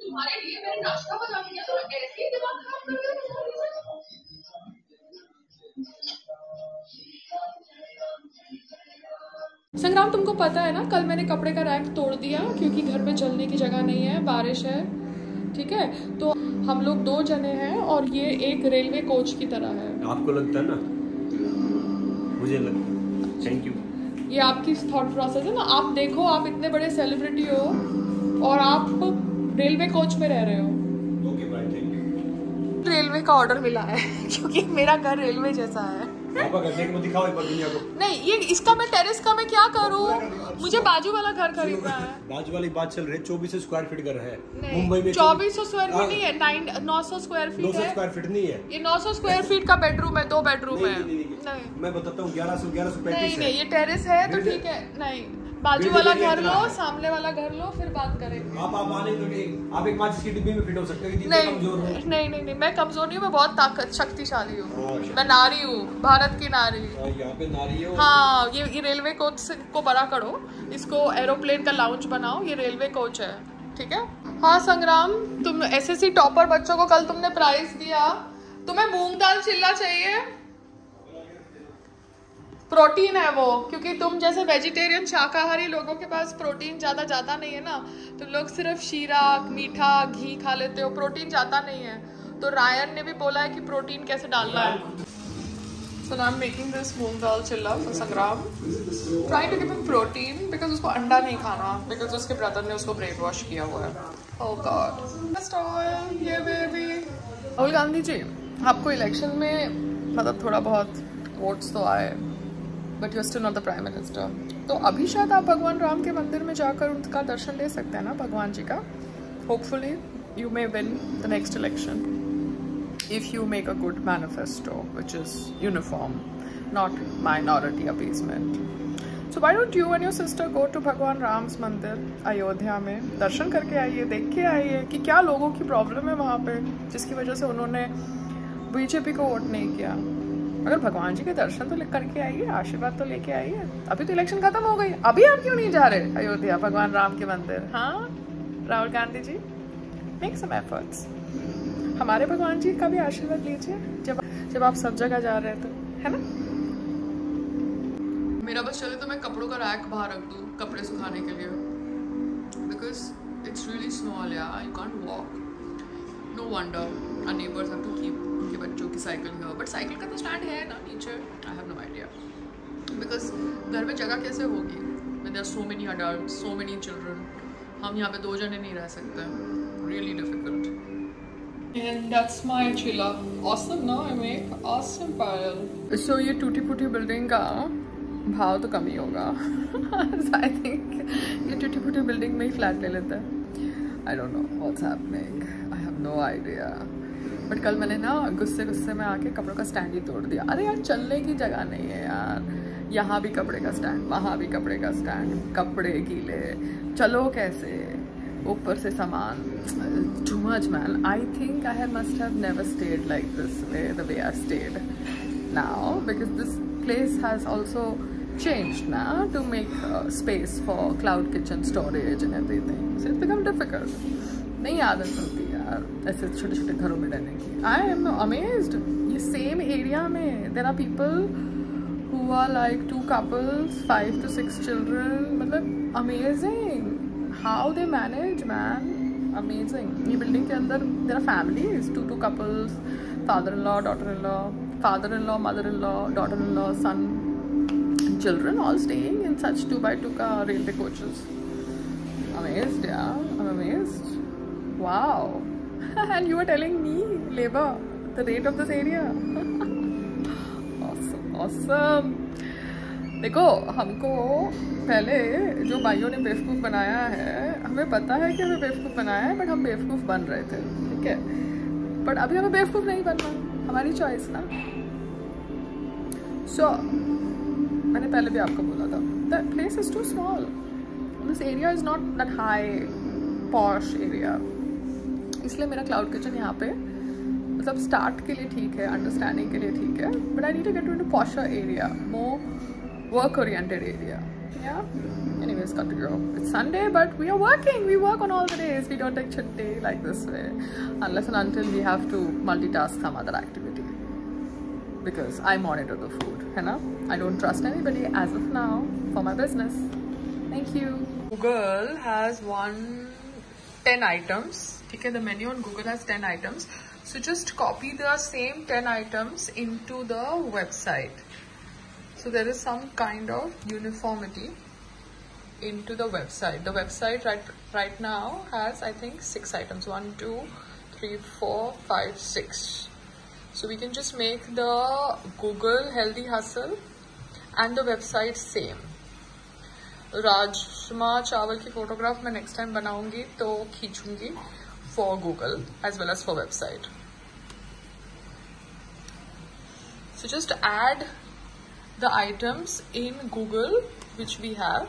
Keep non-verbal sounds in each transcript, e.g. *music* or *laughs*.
तुम्हारे लिए मैंने नाश्ता बना दिया तो ऐसे ही दिमाग खराब कर रहे संग्राम तुमको पता है ना कल मैंने कपड़े का रैक तोड़ दिया क्योंकि घर में चलने की जगह नहीं है बारिश है ठीक है? तो हम लोग दो जने हैं और ये एक रेलवे कोच की तरह है। आपको लगता है ना? मुझे लगता थैंक यू ये आपकी थॉट प्रोसेस है ना? आप देखो आप इतने बड़े सेलिब्रिटी हो और आप रेलवे कोच में रह रहे हो। रेलवे का ऑर्डर मिला है *laughs* क्योंकि मेरा घर रेलवे जैसा है। नहीं ये इसका मैं टेरेस का मैं क्या करूँ? मुझे बाजू वाला घर खरीदना है। बाजू वाली बात चल रही है चौबीस स्क्वायर फीट घर है। मुंबई में चौबीस सौ स्क्वायर। फीट नहीं है नाइन नौ सौ स्क्वायर फीट नौ सौ स्क्वायर फीट नहीं है। ये नौ सौ स्क्वायर फीट का बेडरूम है दो बेडरूम है। मैं बताता हूँ ग्यारह सौ ग्यारह सौ नहीं नहीं ये टेरेस है तो ठीक है। नहीं। बाजू वाला घर लो सामने वाला घर लो फिर बात करेंगे। आप आप आने तो नहीं। आप एक माचिस की डिब्बी में फिट हो सकते हो इतने नहीं कमज़ोर हो? नहीं नहीं नहीं मैं कमज़ोर नहीं हूँ मैं बहुत ताकत शक्तिशाली हूँ। अच्छा। मैं नारी हूँ भारत की नारी। और यहाँ पे नारी है। हाँ ये ये रेलवे कोच को बड़ा करो। इसको एरोप्लेन का लाउंज बनाओ ये रेलवे कोच है ठीक है? हाँ संग्राम तुम एसएससी टॉपर बच्चों को कल तुमने प्राइज दिया। तुम्हें मूंग दाल चिल्ला चाहिए? प्रोटीन है वो, क्योंकि तुम जैसे वेजिटेरियन शाकाहारी लोगों के पास प्रोटीन ज़्यादा जाता नहीं है ना तुम लोग सिर्फ़ शीरा मीठा, घी खा लेते हो प्रोटीन जाता नहीं है। तो रायन ने भी बोला है कि प्रोटीन कैसे डालना है। So now I'm making this moong dal chilla for Sangram. Trying to give him protein उसको अंडा नहीं खाना, because उसके ब्रदर ने उसको ब्रेन वॉश किया हुआ है। Oh. राहुल गांधी जी, आपको इलेक्शन में मतलब थोड़ा बहुत वोट्स तो आए। But you still not the prime minister तो अभी शायद आप भगवान राम के मंदिर में जाकर उनका दर्शन ले सकते हैं ना, भगवान जी का। Hopefully you may win the next election if you make a good manifesto which is uniform not minority appeasement. So why don't you and your sister go to भगवान राम्स मंदिर अयोध्या में दर्शन करके आइए देख के आइए कि क्या लोगों की प्रॉब्लम है वहाँ पे जिसकी वजह से उन्होंने बीजेपी को वोट नहीं किया अगर भगवान जी के दर्शन तो करके आइए आशीर्वाद तो लेके आइए। अभी तो इलेक्शन खत्म हो गई। अभी आप क्यों नहीं जा रहे अयोध्या भगवान राम के मंदिर? हाँ Rahul Gandhi ji make some efforts हमारे भगवान जी का भी आशीर्वाद लीजिए। जब जब आप सब जगह जा रहे हैं तो है ना? मेरा बस चले तो मैं कपड़ों का रैक बाहर रख दूँ कपड़े सुखाने के लिए। बिकॉज़ इट्स रियली स्मॉल या you can't walk no wonder our neighbours have to keep उनके बच्चों की साइकिल हियर बट साइकिल का तो स्टैंड है ना नीचे I have no idea because घर में जगह कैसे होगी? There are so many adults so many children हम यहाँ पे दो जने नहीं रह सकते। Really difficult. And that's my chilla. Awesome, no? I make awesome pile. So ये टूटी फूटी बिल्डिंग का भाव तो कम ही होगा। *laughs* आई थिंक ये टूटी फूटी बिल्डिंग में ही फ्लैट ले लेता है। I don't know what's happening no idea but कल मैंने ना गुस्से गुस्से में आके कपड़ों का स्टैंड ही तोड़ दिया। अरे यार चलने की जगह नहीं है यार। यहाँ भी कपड़े का स्टैंड वहाँ भी कपड़े का स्टैंड कपड़े गीले। चलो कैसे? ऊपर से सामान। Too much man I think I have must have never stayed like this way the way I stayed now because this place has also changed now to make uh, space for cloud kitchen storage and everything. It's become difficult. नहीं आदत होती ऐसे छोटे छोटे घरों में रहने की आई एम अमेज्ड ये सेम एरिया में there are people who are like two couples five to six children मतलब amazing how they manage man amazing ये building के अंदर are families two two couples father in law daughter in law father in law mother in law daughter in law son and children all staying in such two by two car railway coaches amazed yeah I'm amazed *laughs* and you were telling me labor the rate of this area. *laughs* Awesome awesome. देखो हमको पहले जो भाइयों ने बेवकूफ़ बनाया है हमें पता है कि हमें बेवकूफ़ बनाया है बट हम बेवकूफ़ बन रहे थे ठीक है? बट अभी हमें बेवकूफ़ नहीं बनना हमारी चॉइस ना। सो so, मैंने पहले भी आपको बोला था the place is too small this area is not that high posh area इसलिए मेरा क्लाउड किचन यहाँ पे मतलब स्टार्ट के लिए ठीक है अंडरस्टैंडिंग के लिए ठीक है but I need to get to posher area more work oriented area Sunday हम other activity I don't trust anybody as of now for my business thank you girl 10 items. Okay, the menu on Google has 10 items. So just copy the same 10 items into the website. So there is some kind of uniformity into the website. The website right right now has I think six items. One, two, three, four, five, six. So we can just make the Google Healthy Hustle and the website same. Rajma चावल की photograph मैं next time बनाऊँगी तो खींचूँगी for Google as well as for website so just add the items in Google which we have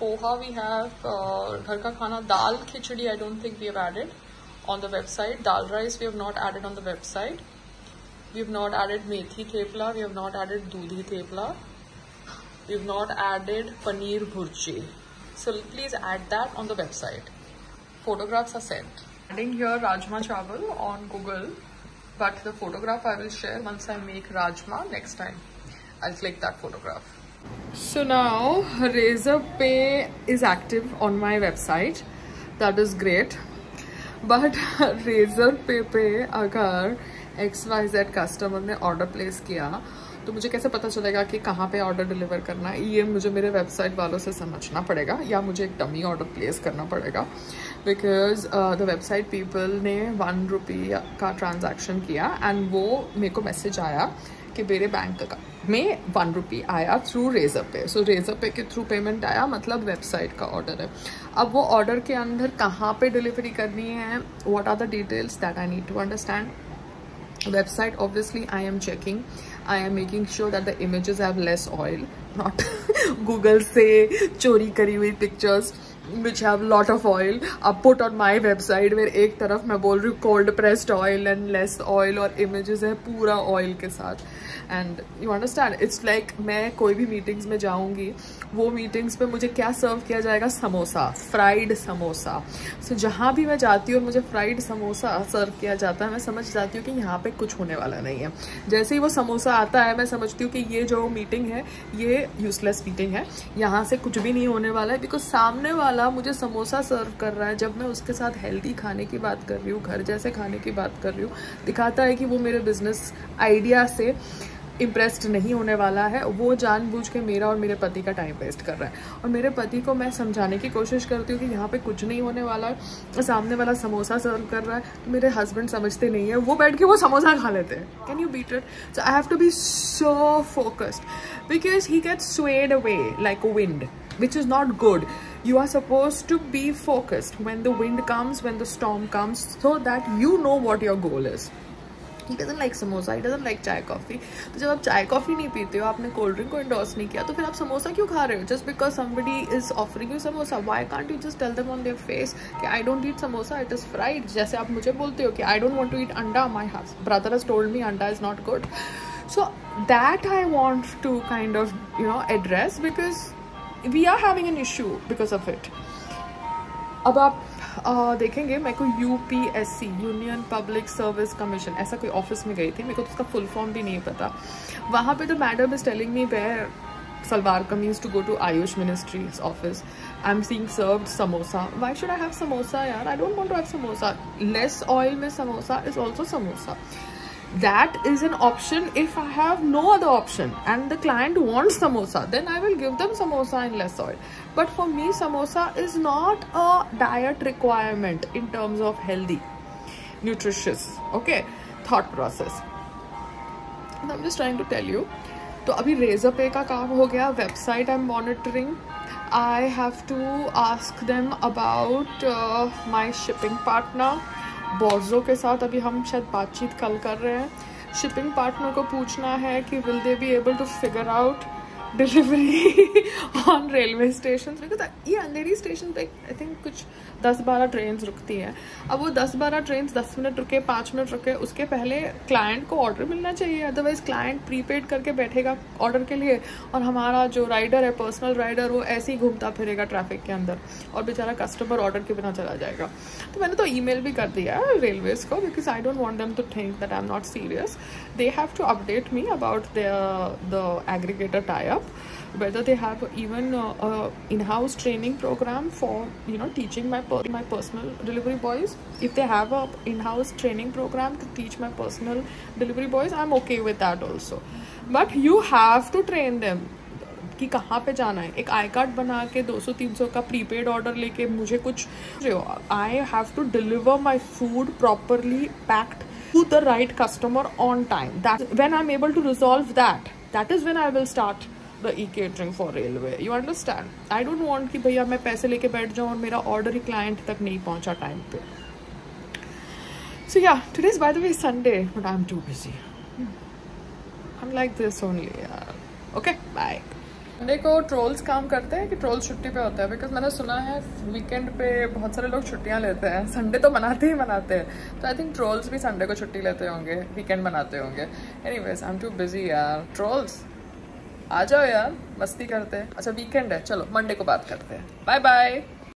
poha we have घर का खाना, dal khichdi I don't think we have added on the website dal rice we have not added on the website we have not added methi thepla we have not added dudhi thepla. We have not added paneer bhurji. So please add that on the website. Photographs are sent. Adding here Rajma Chawal on Google, but the photograph I will share once I make Rajma next time. I'll click that photograph. So now Razorpay is active on my website. That is great. But *laughs* Razorpay पे अगर x Y Z customer ने order place किया तो मुझे कैसे पता चलेगा कि कहाँ पे ऑर्डर डिलीवर करना है? ये मुझे मेरे वेबसाइट वालों से समझना पड़ेगा, या मुझे एक डमी ऑर्डर प्लेस करना पड़ेगा। बिकॉज़ द वेबसाइट पीपल ने वन रुपी का ट्रांजैक्शन किया एंड वो मेरे को मैसेज आया कि मेरे बैंक का, में वन रुपी आया through Razorpay so razor पे के थ्रू पेमेंट आया मतलब वेबसाइट का ऑर्डर है। अब वो ऑर्डर के अंदर कहाँ पे डिलीवरी करनी है? What are the details that I need to understand website obviously I am checking I am making sure that the images have less oil, not *laughs* Google say chori kari hui pictures. Which have lot of oil अब put on my website where एक तरफ़ मैं बोल रही हूँ cold pressed oil and less oil और images है पूरा oil के साथ and you understand it's like मैं कोई भी मीटिंग्स में जाऊँगी वो मीटिंग्स पे मुझे क्या सर्व किया जाएगा समोसा फ्राइड समोसा so, जहाँ भी मैं जाती हूँ मुझे फ्राइड समोसा सर्व किया जाता है मैं समझ जाती हूँ कि यहाँ पे कुछ होने वाला नहीं है जैसे ही वो समोसा आता है मैं समझती हूँ कि ये जो मीटिंग है ये यूजलेस मीटिंग है यहाँ से कुछ भी नहीं होने वाला है बिकॉज़ सामने वाला मुझे समोसा सर्व कर रहा है जब मैं उसके साथ हेल्दी खाने की बात कर रही हूँ, घर जैसे खाने की बात कर रही हूँ, दिखाता है कि वो मेरे बिज़नेस आइडिया से इम्प्रेस्ड नहीं होने वाला है। वो जानबूझ के मेरा और मेरे पति का टाइम वेस्ट कर रहा है। और मेरे पति को मैं समझाने की कोशिश करती हूँ कि यहाँ पे कुछ नहीं होने वाला है, सामने वाला समोसा सर्व कर रहा है तो मेरे हस्बैंड समझते नहीं है। वो बैठ के वो समोसा खा लेते हैं। Can you beat it so I have to be so focused because he get swayed away like a wind which is not good. You are supposed to be focused when the wind comes, when the storm comes, so that you know what your goal is. He doesn't like samosa he doesn't like chai coffee तो जब आप चाय coffee नहीं पीते हो, आपने cold drink को endorse नहीं किया तो फिर आप समोसा क्यों खा रहे हो? Just because somebody is offering you samosa why can't you just tell them on their face कि I don't eat samosa it is fried जैसे आप मुझे बोलते हो कि I don't want to eat anda my house brother has told me anda is not good. So that i want to kind of, you know, address because we are having an issue because of it अब आप आ, देखेंगे मेरे को U P S C union public service commission ऐसा कोई office में गई थी मेरे को तो उसका फुल फॉर्म भी नहीं पता। वहाँ पे तो madam is telling me wear salwar kameez to go to Ayush ministry office I am being served samosa why should I have samosa यार? I don't want to have samosa less oil में samosa is also samosa that is an option if I have no other option and the client wants samosa then I will give them samosa in less oil but for me samosa is not a diet requirement in terms of healthy nutritious okay thought process and I'm just trying to tell you तो अभी razor पे का काम हो गया website I am monitoring I have to ask them about my shipping partner Borzo के साथ अभी हम शायद बातचीत कल कर रहे हैं। शिपिंग पार्टनर को पूछना है कि will they be able to figure out delivery on railway station ये अंधेरी स्टेशन पे आई थिंक कुछ दस बारह ट्रेन रुकती हैं। अब वो दस बारह ट्रेन दस मिनट रुके, पाँच मिनट रुके, उसके पहले क्लाइंट को ऑर्डर मिलना चाहिए। अदरवाइज़ क्लाइंट प्रीपेड करके बैठेगा ऑर्डर के लिए और हमारा जो राइडर है पर्सनल राइडर वो ऐसे ही घूमता फिरेगा ट्रैफ़िक के अंदर और बेचारा कस्टमर ऑर्डर के बिना चला जाएगा। तो मैंने तो ईमेल भी कर दिया है रेलवेज को because I don't want them to think that I am not serious they have to update me about the aggregator tie up whether they have even uh, uh, in-house training program for you know teaching my per my personal delivery boys if they have a in-house training program to teach my personal delivery boys i'm okay with that also but you have to train them कि कहाँ पे जाना है एक I card बना के 200-300 का prepaid order लेके मुझे कुछ I have to deliver my food properly packed to the right customer on time that when i'm able to resolve that that is when i will start the e catering for railway you understand I don't want कि भैया मैं पैसे लेके बैठ जाऊँ और मेरा order ही client तक नहीं पहुँचा टाइम पे। So yeah today is by the way Sunday but I am too busy I like this only okay bye Sunday को ट्रोल्स काम करते हैं कि ट्रोल्स छुट्टी पे होते हैं? बिकॉज़ मैंने सुना है वीकेंड पे बहुत सारे लोग छुट्टियाँ लेते हैं। संडे तो मनाते ही मनाते हैं। तो आई थिंक ट्रोल्स भी संडे को छुट्टी लेते होंगे वीकेंड मनाते होंगे। Anyways I am too busy यार। ट्रोल्स आ जाओ यार, मस्ती करते हैं। अच्छा वीकेंड है। चलो मंडे को बात करते हैं। Bye bye